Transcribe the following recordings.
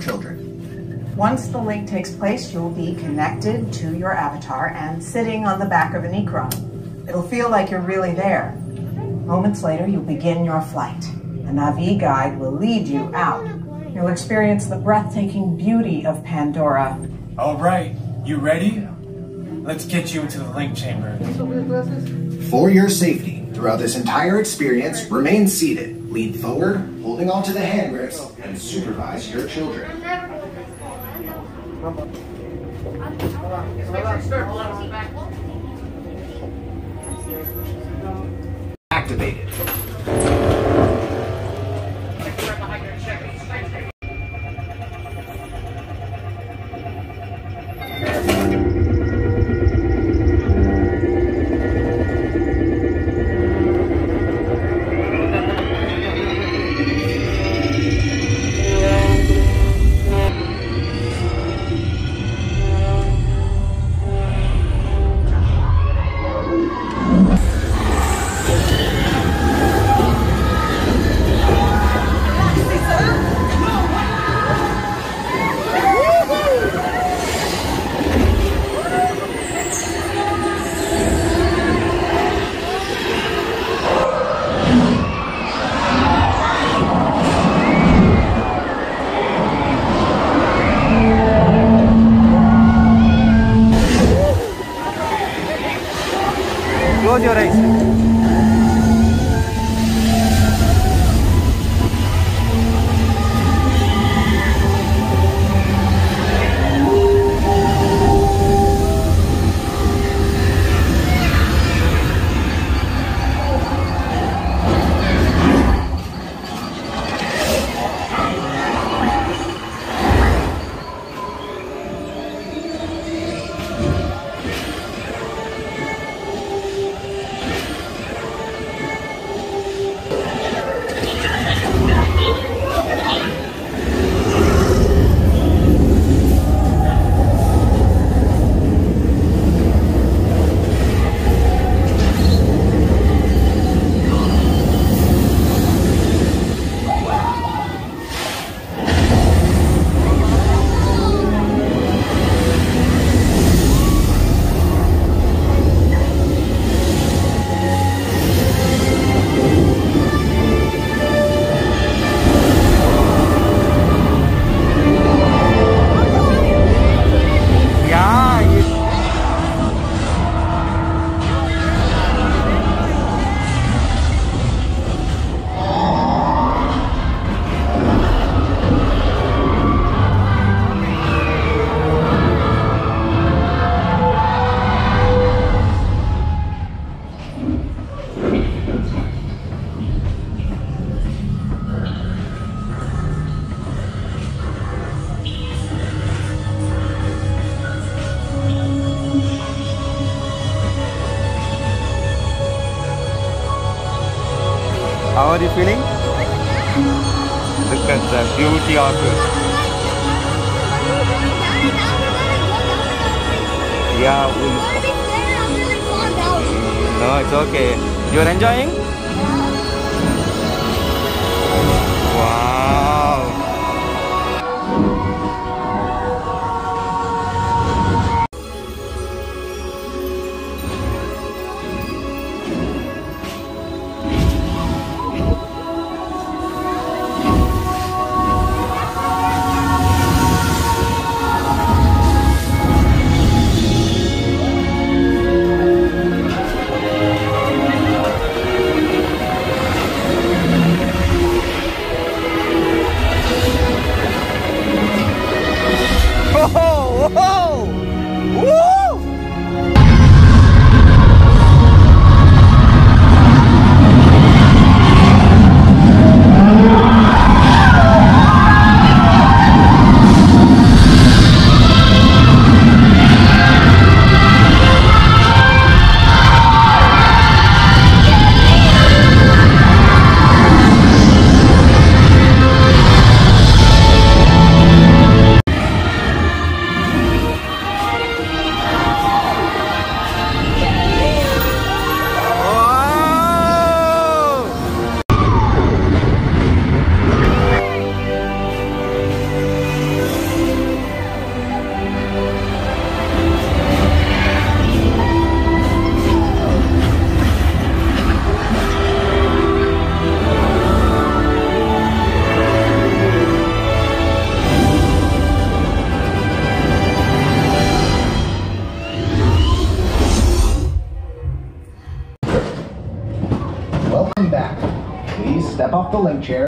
children. Once the link takes place, you'll be connected to your avatar and sitting on the back of an Ikran. It'll feel like you're really there. Moments later, you'll begin your flight. A Navi guide will lead you out. You'll experience the breathtaking beauty of Pandora. All right, you ready? Let's get you into the link chamber. For your safety, throughout this entire experience, remain seated, lean forward, holding onto the hand grips, and supervise your children. Activated. Yeah, we- no, it's okay. You're enjoying? Back. Please step off the link chair.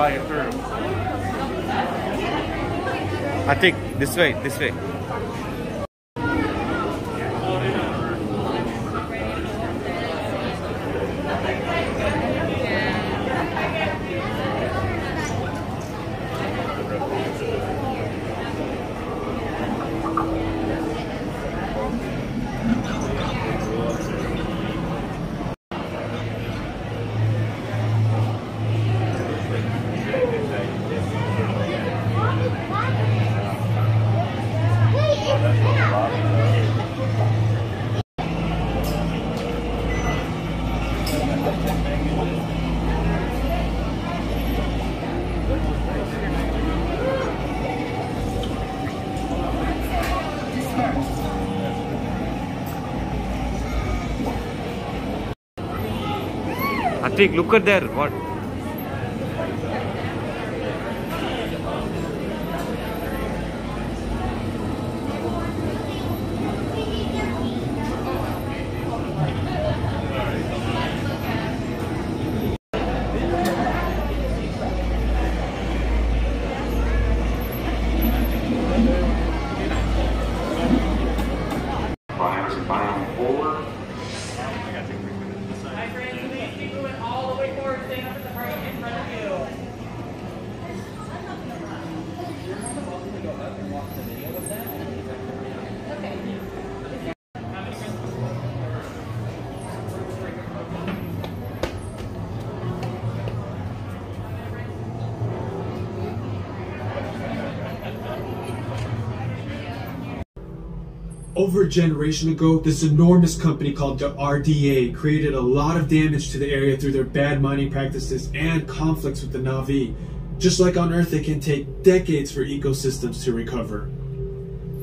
Fly you through. I think this way, this way. Look at there. What? Over a generation ago, this enormous company called the RDA created a lot of damage to the area through their bad mining practices and conflicts with the Navi. Just like on Earth, it can take decades for ecosystems to recover.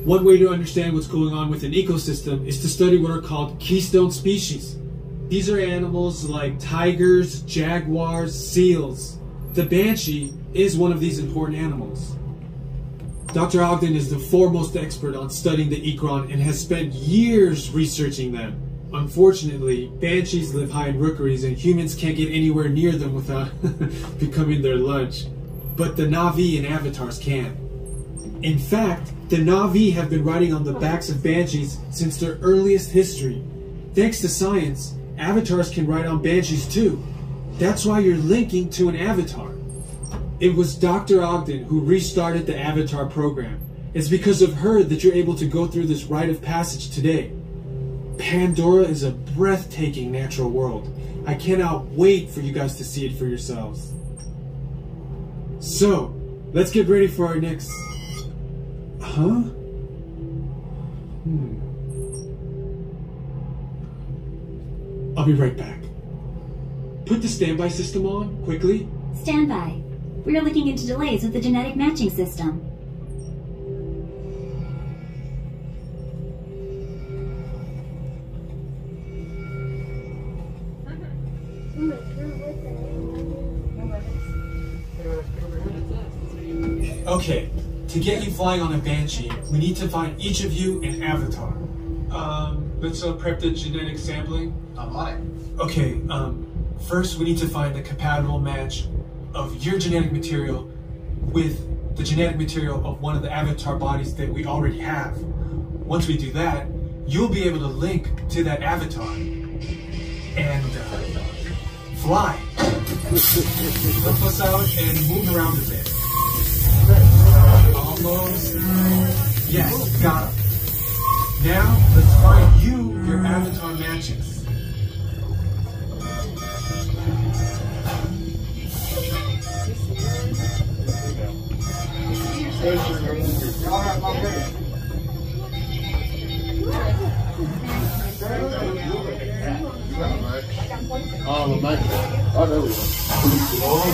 One way to understand what's going on with an ecosystem is to study what are called keystone species. These are animals like tigers, jaguars, seals. The banshee is one of these important animals. Dr. Ogden is the foremost expert on studying the Ikran and has spent years researching them. Unfortunately, banshees live high in rookeries and humans can't get anywhere near them without becoming their lunch. But the Navi and avatars can. In fact, the Navi have been riding on the backs of banshees since their earliest history. Thanks to science, avatars can ride on banshees too. That's why you're linking to an avatar. It was Dr. Ogden who restarted the Avatar program. It's because of her that you're able to go through this rite of passage today. Pandora is a breathtaking natural world. I cannot wait for you guys to see it for yourselves. So, let's get ready for our next. Huh? Hmm. I'll be right back. Put the standby system on, quickly. Standby. We are looking into delays with the genetic matching system. Okay, to get you flying on a Banshee, we need to find each of you an avatar. Um, let's uh, prep the genetic sampling. I'm on it. Okay, um, first we need to find the compatible match of your genetic material with the genetic material of one of the avatar bodies that we already have. Once we do that, you'll be able to link to that avatar and uh, fly. Help us out and move around a bit. Almost. Yes, got him. Now, let's find you your avatar matches. All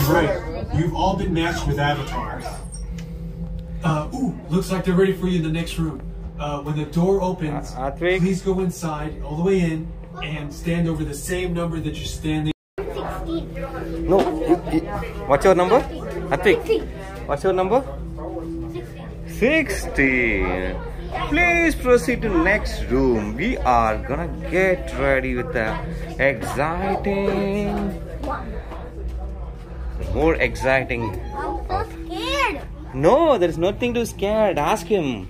right, you've all been matched with avatars. Uh, ooh, looks like they're ready for you in the next room. Uh, when the door opens, Uh, please go inside, all the way in, and stand over the same number that you're standing. No. What's your number? Atik. What's your number? 60. Please proceed to next room. We are gonna get ready with the exciting, more exciting. I'm so scared. No, there is nothing to scared. Ask him.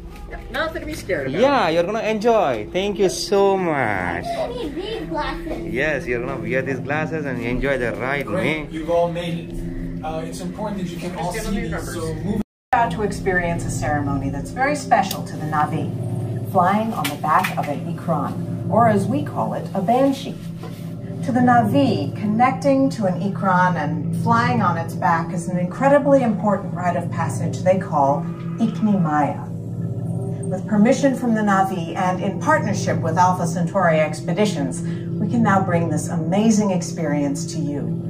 Nothing to be scared about. Yeah, you're gonna enjoy. Thank you so much. I need these glasses. Yes, you're gonna wear these glasses and enjoy the ride, Great, man. you've all made it. Uh, it's important that you can all see these, so move about to experience a ceremony that's very special to the Navi, flying on the back of an Ikran, or as we call it, a Banshee. To the Navi, connecting to an Ikran and flying on its back is an incredibly important rite of passage they call Iknimaya. With permission from the Navi and in partnership with Alpha Centauri Expeditions, we can now bring this amazing experience to you.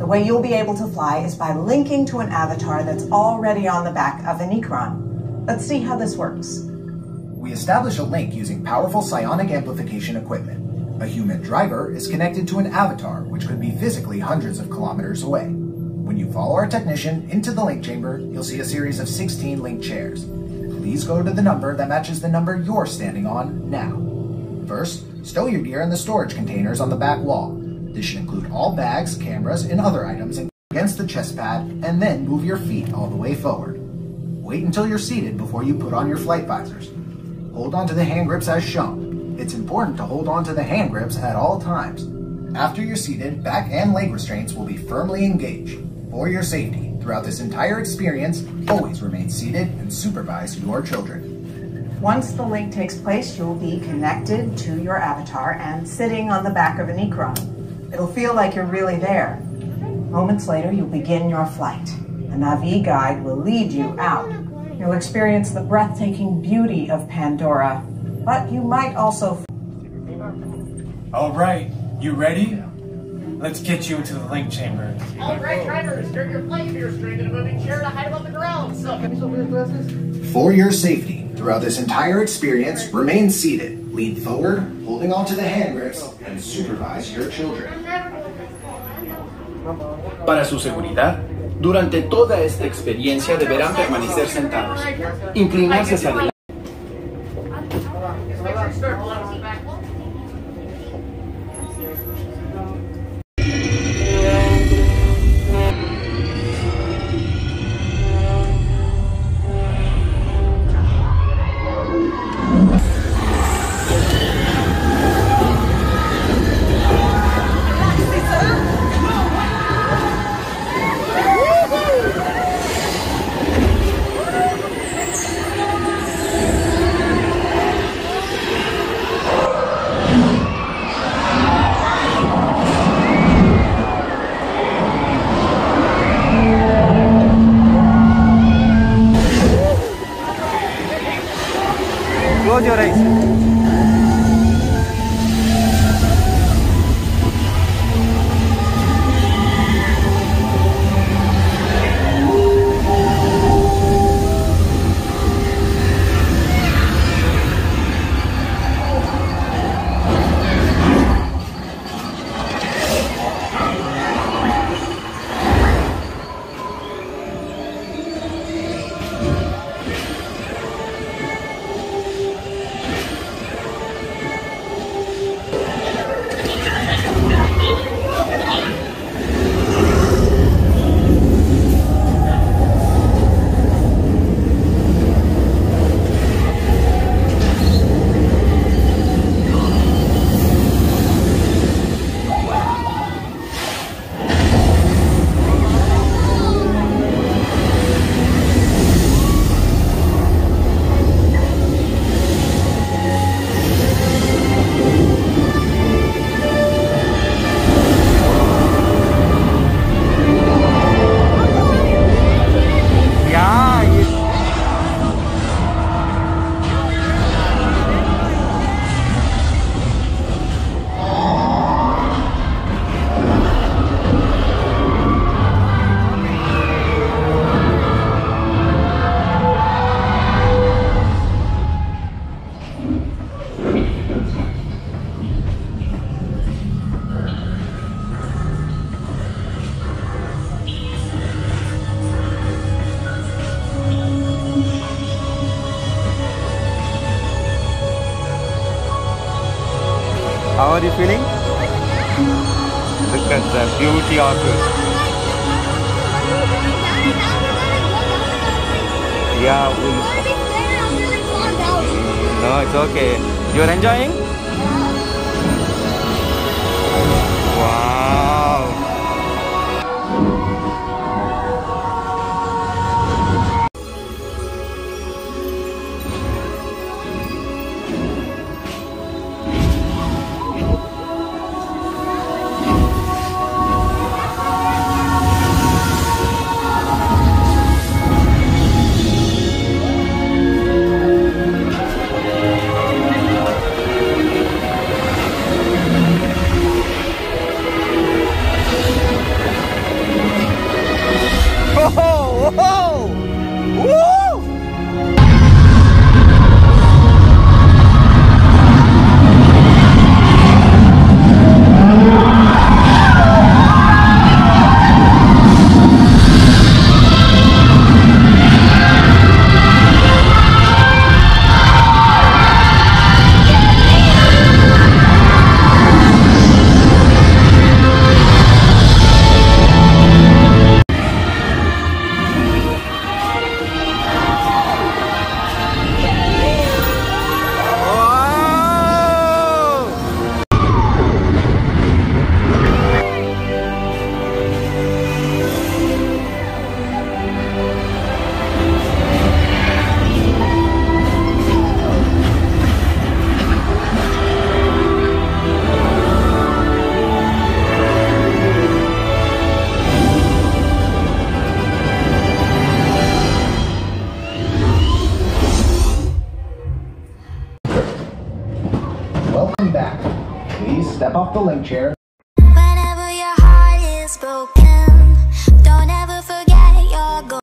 The way you'll be able to fly is by linking to an avatar that's already on the back of an Ikran. Let's see how this works. We establish a link using powerful psionic amplification equipment. A human driver is connected to an avatar, which could be physically hundreds of kilometers away. When you follow our technician into the link chamber, you'll see a series of 16 link chairs. Please go to the number that matches the number you're standing on now. First, stow your gear in the storage containers on the back wall. This should include all bags, cameras, and other items against the chest pad, and then move your feet all the way forward. Wait until you're seated before you put on your flight visors. Hold on to the hand grips as shown. It's important to hold on to the hand grips at all times. After you're seated, back and leg restraints will be firmly engaged. For your safety, throughout this entire experience, always remain seated and supervise your children. Once the link takes place, you'll be connected to your avatar and sitting on the back of an Ikran. It'll feel like you're really there. Moments later, you'll begin your flight. A Navi guide will lead you out. You'll experience the breathtaking beauty of Pandora, but you might also All right, you ready? Let's get you into the link chamber. All right, drivers, during your flight, you're restrained in a moving chair to hide above the ground. So, give me some weird glasses. For your safety, throughout this entire experience, remain seated, lean forward, holding onto the hand grips, and supervise your children. Para su seguridad, durante toda esta experiencia deberán permanecer sentados, inclinarse hacia adelante.